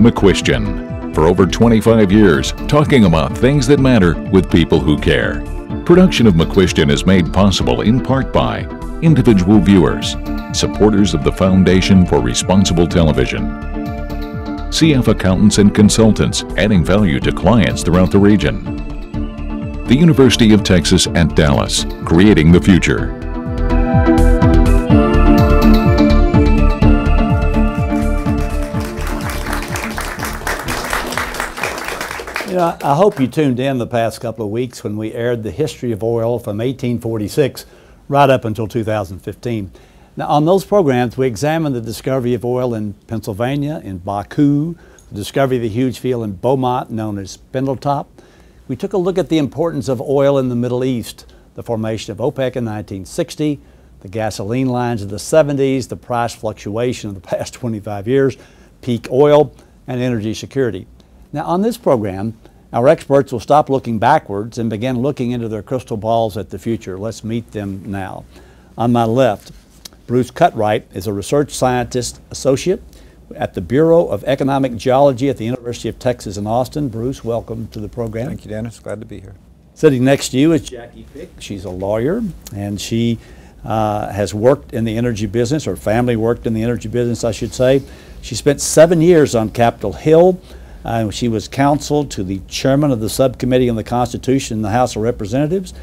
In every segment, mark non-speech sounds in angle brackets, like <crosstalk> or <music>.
McCuistion. For over 25 years, talking about things that matter with people who care. Production of McCuistion is made possible in part by individual viewers, supporters of the Foundation for Responsible Television, CF Accountants and Consultants, adding value to clients throughout the region. The University of Texas at Dallas, creating the future. Know, I hope you tuned in the past couple of weeks when we aired the history of oil from 1846 right up until 2015. Now, on those programs, we examined the discovery of oil in Pennsylvania, in Baku, the discovery of the huge field in Beaumont known as Spindletop. We took a look at the importance of oil in the Middle East, the formation of OPEC in 1960, the gasoline lines of the 70s, the price fluctuation of the <laughs> past 25 years, peak oil, and energy security. Now, on this program, our experts will stop looking backwards and begin looking into their crystal balls at the future. Let's meet them now. On my left, Bruce Cutright is a research scientist associate at the Bureau of Economic Geology at the University of Texas in Austin. Bruce, welcome to the program. Thank you, Dennis. Glad to be here. Sitting next to you is Jackie Pick. She's a lawyer and she uh, has worked in the energy business, or family worked in the energy business, I should say. She spent seven years on Capitol Hill uh, she was counsel to the chairman of the subcommittee on the Constitution in the House of Representatives.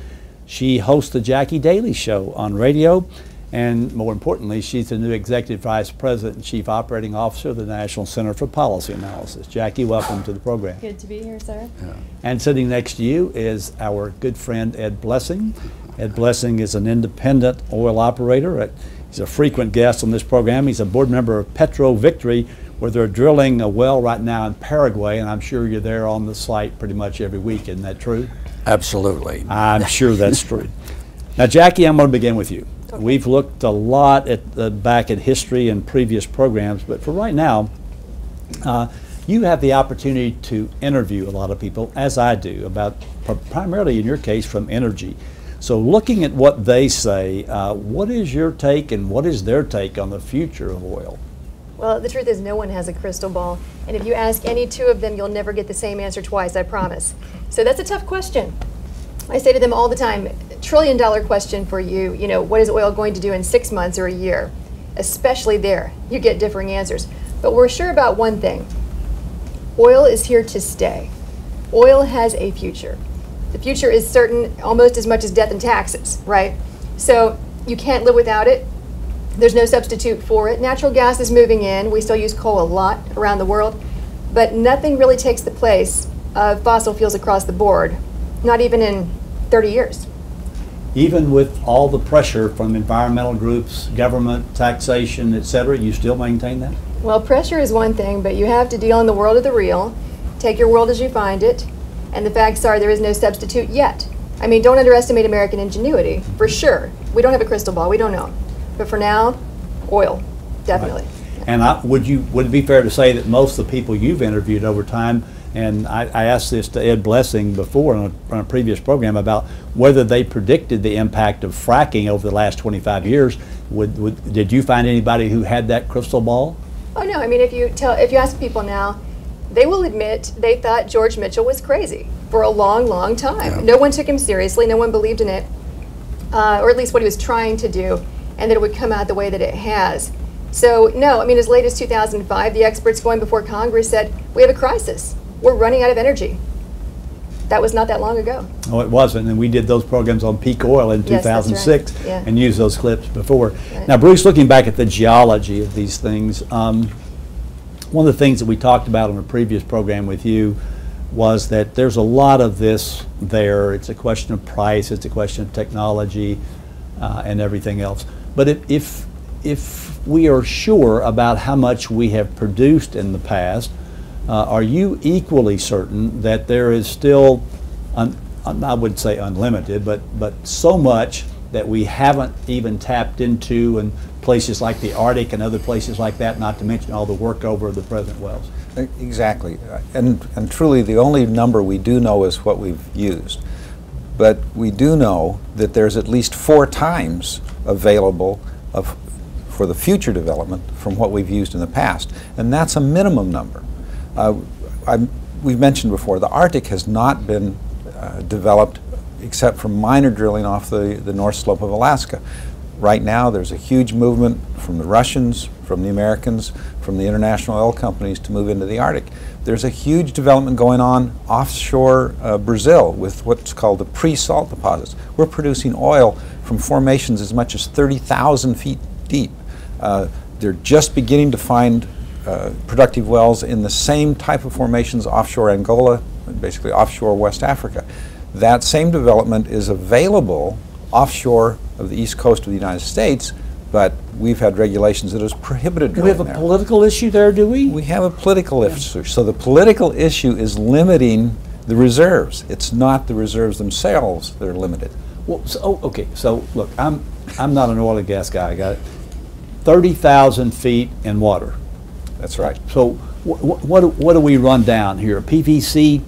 She hosts the Jackie Daly Show on radio. And more importantly, she's the new Executive Vice President and Chief Operating Officer of the National Center for Policy Analysis. Jackie, welcome to the program. Good to be here, sir. Yeah. And sitting next to you is our good friend Ed Blessing. Ed Blessing is an independent oil operator. He's a frequent guest on this program. He's a board member of Petro Victory, where they're drilling a well right now in Paraguay, and I'm sure you're there on the site pretty much every week. Isn't that true? Absolutely. I'm sure that's true. Now, Jackie, I'm going to begin with you. Okay. We've looked a lot at the, back at history and previous programs, but for right now, uh, you have the opportunity to interview a lot of people, as I do, about primarily in your case from energy. So, looking at what they say, uh, what is your take and what is their take on the future of oil? Well, the truth is, no one has a crystal ball. And if you ask any two of them, you'll never get the same answer twice, I promise. So that's a tough question. I say to them all the time trillion dollar question for you, you know, what is oil going to do in six months or a year? Especially there, you get differing answers. But we're sure about one thing oil is here to stay. Oil has a future. The future is certain almost as much as death and taxes, right? So you can't live without it. There's no substitute for it. Natural gas is moving in. We still use coal a lot around the world, but nothing really takes the place of fossil fuels across the board, not even in 30 years. Even with all the pressure from environmental groups, government, taxation, et cetera, you still maintain that? Well, pressure is one thing, but you have to deal in the world of the real, take your world as you find it, and the facts are there is no substitute yet. I mean, don't underestimate American ingenuity, for sure. We don't have a crystal ball, we don't know. But for now, oil, definitely. Right. And I, would you would it be fair to say that most of the people you've interviewed over time, and I, I asked this to Ed Blessing before on a, on a, previous program about whether they predicted the impact of fracking over the last 25 years. Would, would, did you find anybody who had that crystal ball? Oh no! I mean, if you tell if you ask people now, they will admit they thought George Mitchell was crazy for a long, long time. Yeah. No one took him seriously. No one believed in it, uh, or at least what he was trying to do and that it would come out the way that it has. So, no, I mean, as late as 2005, the experts going before Congress said, we have a crisis. We're running out of energy. That was not that long ago. Oh, it wasn't. And we did those programs on peak oil in yes, 2006 right. yeah. and used those clips before. Right. Now, Bruce, looking back at the geology of these things, um, one of the things that we talked about on a previous program with you was that there's a lot of this there. It's a question of price, it's a question of technology, uh, and everything else. But if, if, if we are sure about how much we have produced in the past, uh, are you equally certain that there is still, un, I would say unlimited, but, but so much that we haven't even tapped into in places like the Arctic and other places like that, not to mention all the work over the present wells? Exactly. And, and truly, the only number we do know is what we've used. But we do know that there's at least four times available of, for the future development from what we've used in the past. And that's a minimum number. Uh, we've mentioned before, the Arctic has not been uh, developed except for minor drilling off the, the north slope of Alaska. Right now, there's a huge movement from the Russians, from the Americans, from the international oil companies to move into the Arctic. There's a huge development going on offshore uh, Brazil with what's called the pre-salt deposits. We're producing oil from formations as much as 30,000 feet deep. Uh, they're just beginning to find uh, productive wells in the same type of formations offshore Angola, basically offshore West Africa. That same development is available offshore of the east coast of the United States, but we've had regulations that has prohibited Do we have a there. political issue there, do we? We have a political issue. So the political issue is limiting the reserves. It's not the reserves themselves that are limited. Well, so, oh, okay, so look, I'm, I'm not an oil and gas guy, I got it. 30,000 feet in water. That's right. So wh- wh- what, what do we run down here? A PVC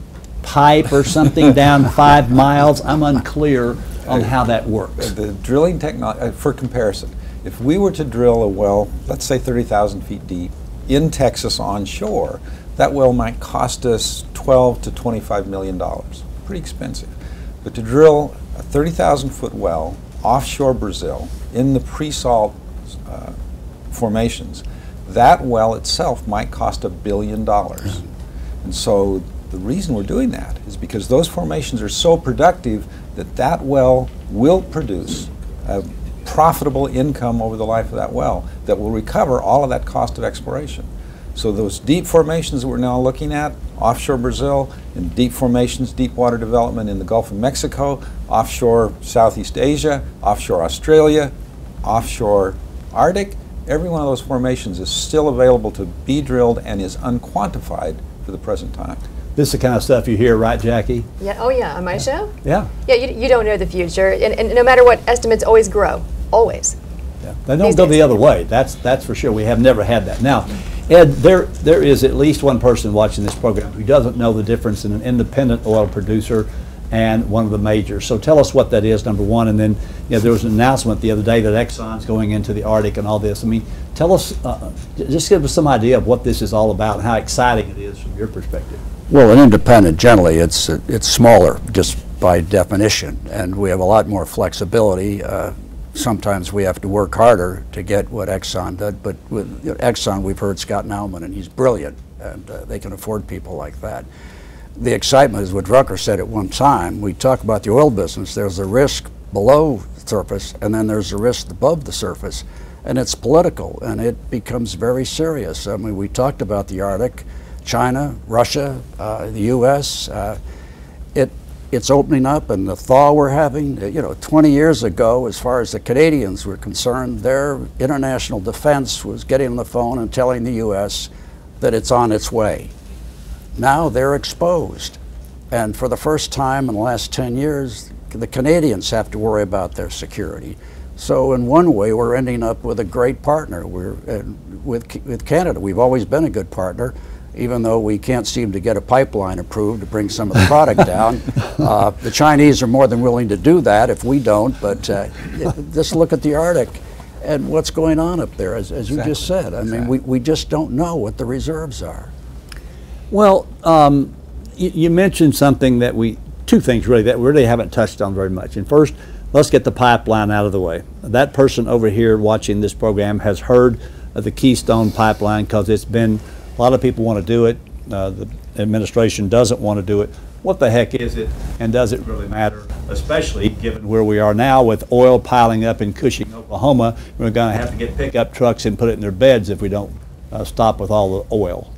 pipe or something down <laughs> five miles? I'm unclear on how that works. The drilling technology, uh, for comparison, if we were to drill a well, let's say 30,000 feet deep, in Texas onshore, that well might cost us 12 to 25 million dollars. Pretty expensive. But to drill a 30,000 foot well offshore Brazil in the pre-salt uh, formations, that well itself might cost a billion dollars. And so the reason we're doing that is because those formations are so productive that that well will produce profitable income over the life of that well that will recover all of that cost of exploration. So those deep formations that we're now looking at, offshore Brazil, and deep formations, deep water development in the Gulf of Mexico, offshore Southeast Asia, offshore Australia, offshore Arctic, every one of those formations is still available to be drilled and is unquantified for the present time. This is the kind of stuff you hear, right, Jackie? Yeah, oh yeah, on my show? Yeah. Yeah, you, you don't know the future, and, and no matter what, estimates always grow, always. Yeah. They don't These go days. the other way. That's, that's for sure. We have never had that. Now, Ed, there, there is at least one person watching this program who doesn't know the difference in an independent oil producer and one of the majors. So tell us what that is, number one, and then, you know, there was an announcement the other day that Exxon's going into the Arctic and all this. I mean, tell us, uh, just give us some idea of what this is all about and how exciting it is from your perspective. Well, an independent, generally, it's, it's smaller, just by definition, and we have a lot more flexibility. Uh, Sometimes we have to work harder to get what Exxon did, but with Exxon, we've heard Scott Nauman, and he's brilliant, and uh, they can afford people like that. The excitement is what Drucker said at one time. We talk about the oil business, there's a risk below the surface, and then there's a risk above the surface, and it's political, and it becomes very serious. I mean, we talked about the Arctic, China, Russia, uh, the U.S. Uh, it's opening up, and the thaw we're having. uh, You know, 20 years ago, as far as the Canadians were concerned, their international defense was getting on the phone and telling the U.S. that it's on its way. Now they're exposed, and for the first time in the last 10 years, the Canadians have to worry about their security. So in one way, we're ending up with a great partner. We're uh, with with Canada. We've always been a good partner, even though we can't seem to get a pipeline approved to bring some of the product <laughs> down. Uh, the Chinese are more than willing to do that if we don't. But uh, just look at the Arctic and what's going on up there, as, as you just said. I mean, we, we just don't know what the reserves are. Well, um, you, you mentioned something that we, two things really, that we really haven't touched on very much. And first, let's get the pipeline out of the way. That person over here watching this program has heard of the Keystone Pipeline because it's been, a lot of people want to do it. Uh, the administration doesn't want to do it. What the heck is it, and does it really matter? Especially given where we are now with oil piling up in Cushing, Oklahoma. We're going to have to get pickup trucks and put it in their beds if we don't uh, stop with all the oil.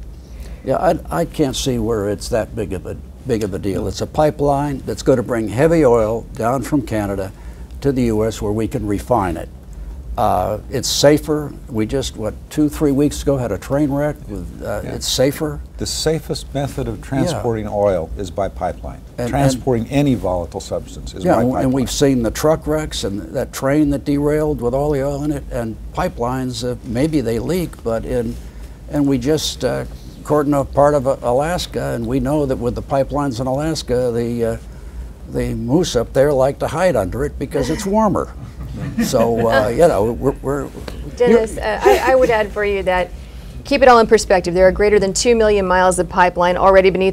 Yeah, I, I can't see where it's that big of a big of a deal. It's a pipeline that's going to bring heavy oil down from Canada to the U.S. where we can refine it. Uh, it's safer. We just what two three weeks ago had a train wreck. With, uh, It's safer. The safest method of transporting oil is by pipeline. And- transporting any volatile substance is Yeah, by and, pipeline. and we've seen the truck wrecks and that train that derailed with all the oil in it, and pipelines. Uh, maybe they leak, but in and we just uh, cordon off part of uh, Alaska, and we know that with the pipelines in Alaska, the uh, the moose up there like to hide under it because it's warmer. So uh, <laughs> you know we're, we're Dennis, uh, I, I would add for you that keep it all in perspective. There are greater than 2 million miles of pipeline already beneath